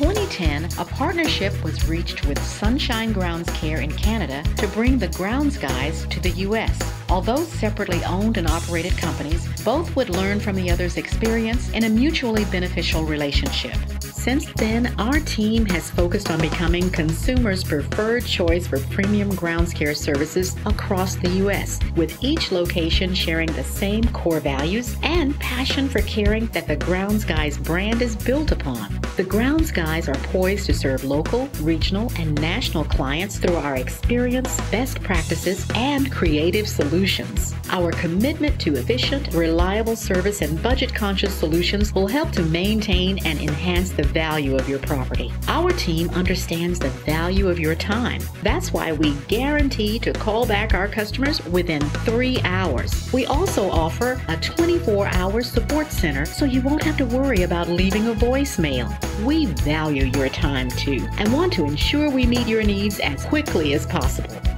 2010, a partnership was reached with Sunshine Grounds Care in Canada to bring the Grounds Guys to the U.S. Although separately owned and operated companies, both would learn from the other's experience in a mutually beneficial relationship. Since then, our team has focused on becoming consumers' preferred choice for premium grounds care services across the U.S., with each location sharing the same core values and passion for caring that the Grounds Guys brand is built upon. The Grounds Guys are poised to serve local, regional, and national clients through our experience, best practices, and creative solutions. Our commitment to efficient, reliable service and budget conscious solutions will help to maintain and enhance the value of your property. Our team understands the value of your time. That's why we guarantee to call back our customers within three hours. We also offer a 24 hour support center so you won't have to worry about leaving a voicemail. We value your time too and want to ensure we meet your needs as quickly as possible.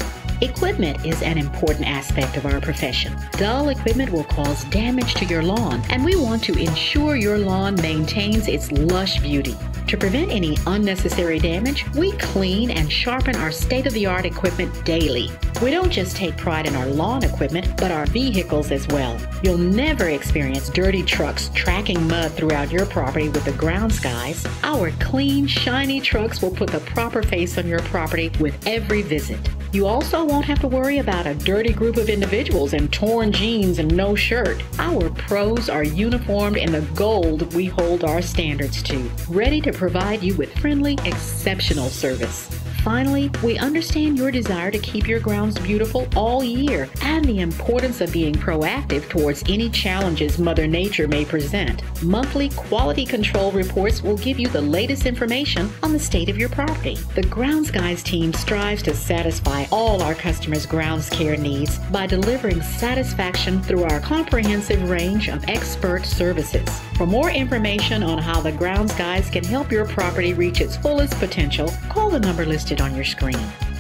Equipment is an important aspect of our profession. Dull equipment will cause damage to your lawn, and we want to ensure your lawn maintains its lush beauty. To prevent any unnecessary damage, we clean and sharpen our state of the art equipment daily. We don't just take pride in our lawn equipment, but our vehicles as well. You'll never experience dirty trucks tracking mud throughout your property with the grounds guys. Our clean, shiny trucks will put the proper face on your property with every visit. You also won't have to worry about a dirty group of individuals in torn jeans and no shirt. Our pros are uniformed in the gold we hold our standards to, ready to provide you with friendly, exceptional service. Finally, we understand your desire to keep your grounds beautiful all year and the importance of being proactive towards any challenges Mother Nature may present. Monthly quality control reports will give you the latest information on the state of your property. The Grounds Guys team strives to satisfy all our customers' grounds care needs by delivering satisfaction through our comprehensive range of expert services. For more information on how the Grounds Guys can help your property reach its fullest potential, call the number listed on your screen.